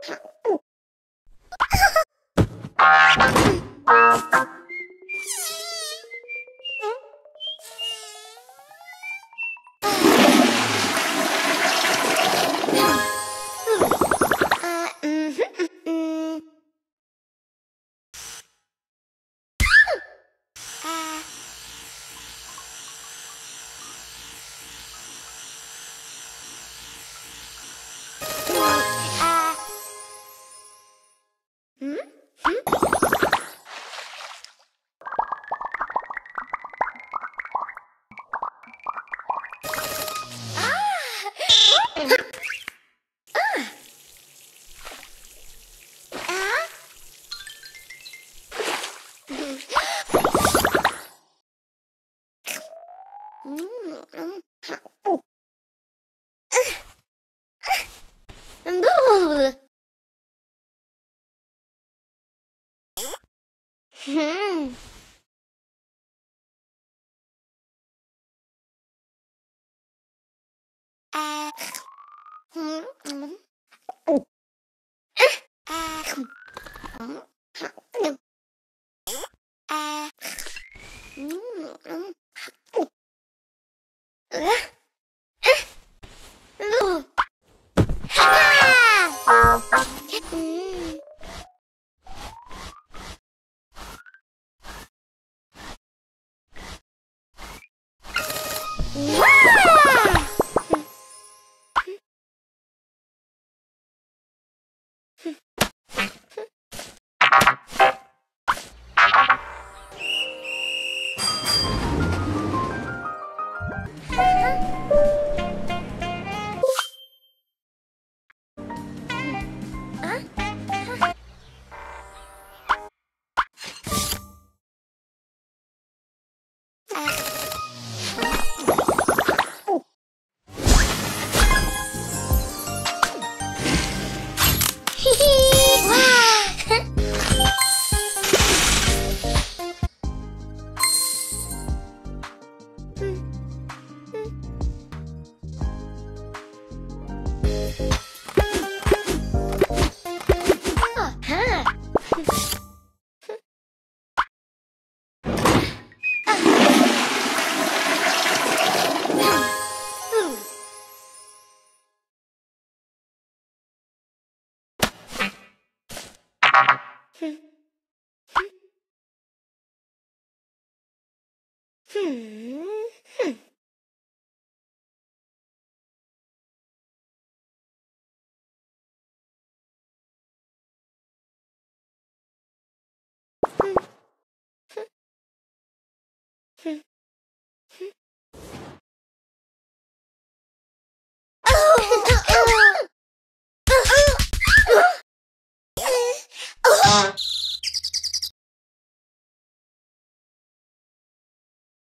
Ha ha ha! Hmm. Uh. Wow! Hmm. Uh.